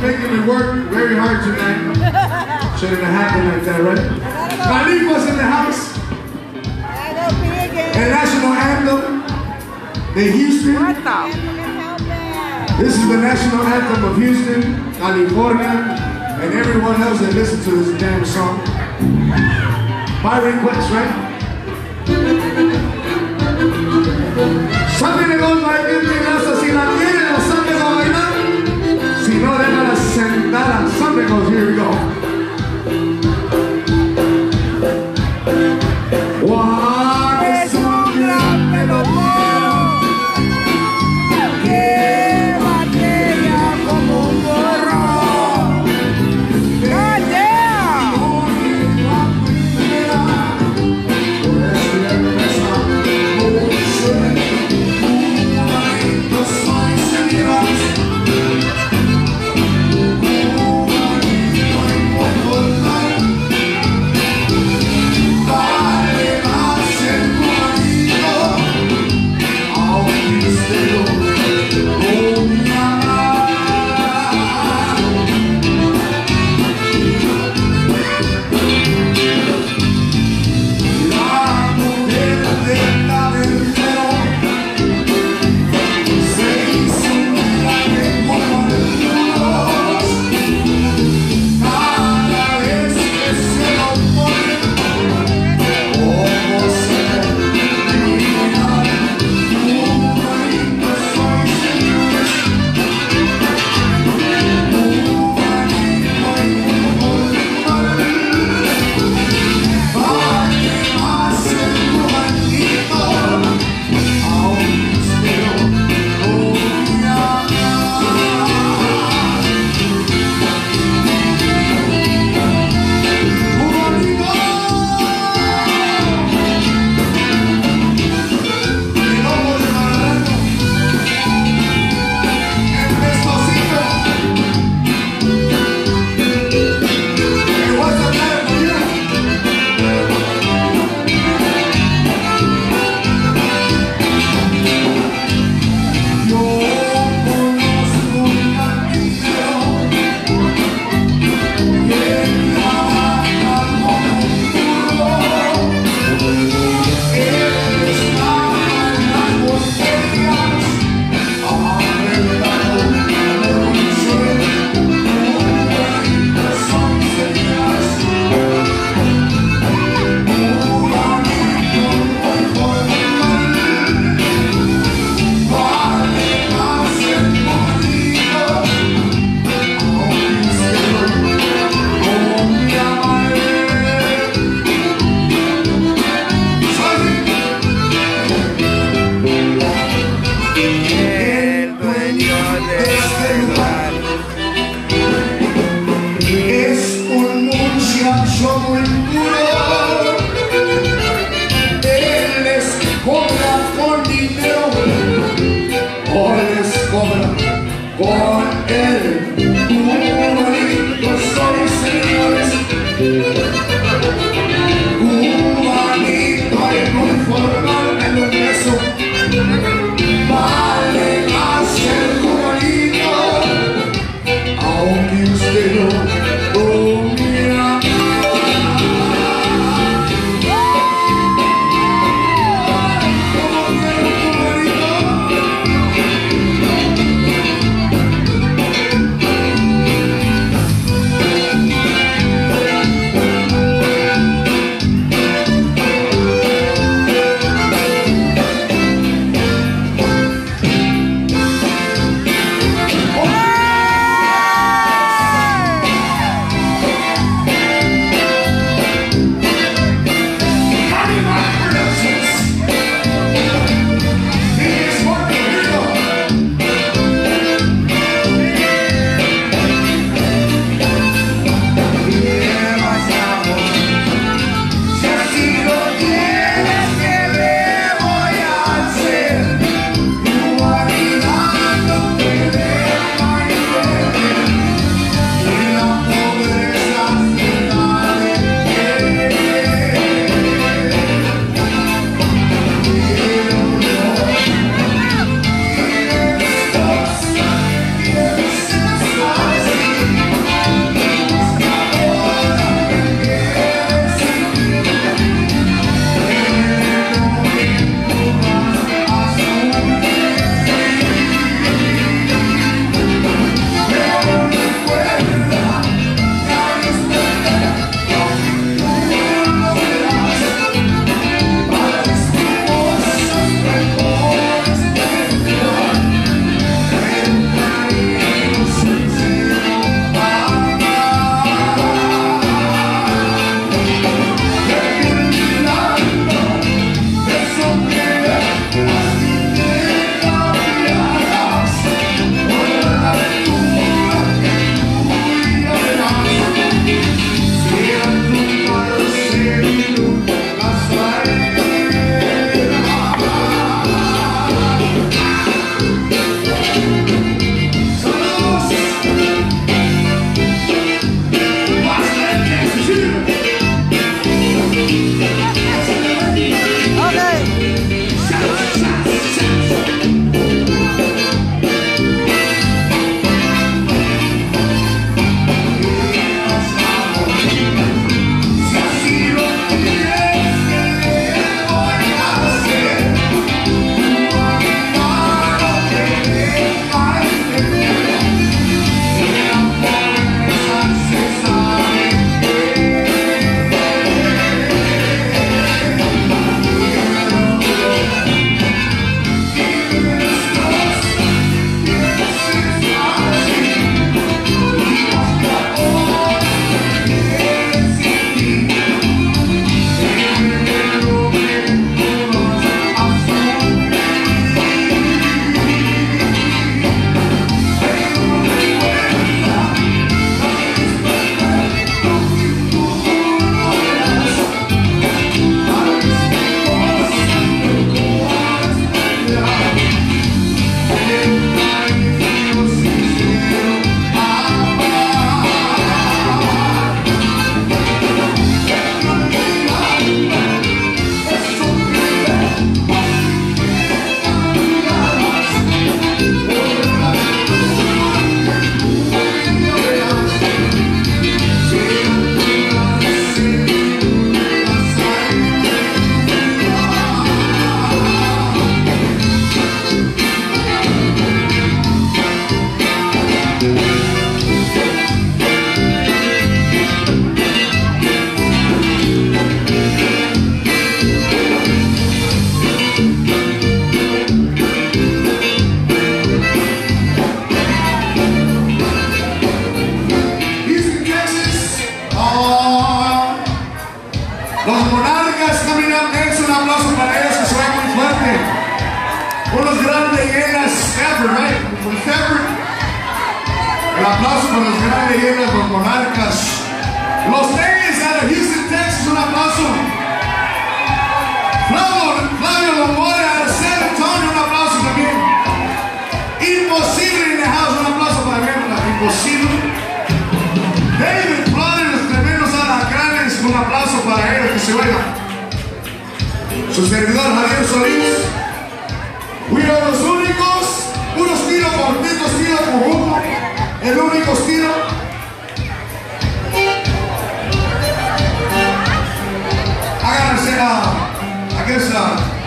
making it work very hard tonight. Shouldn't have happened like that, right? Khalifa's in the house. The national anthem. The Houston. This is the national anthem of Houston, California, and everyone else that listens to this damn song. By request, right? Something that goes like this, that on Sunday goes, here we go.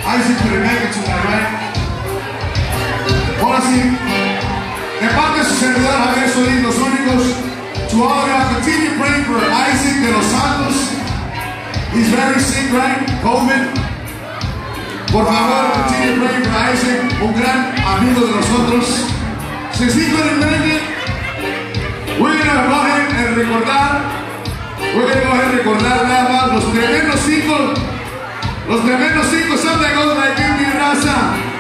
Isaac make it tonight, right? Ahora sí, de parte de su servidor Javier Solís, los únicos, to all of y'all, continue praying for Isaac de los Santos. He's very sick, right? COVID. Por favor, continue praying for Isaac, un gran amigo de nosotros. Make it, we're gonna go ahead and recordar, we're gonna go ahead and recordar nada más los tremendos cinco, los tremendos cinco Sunday Goes Like Indian Raza.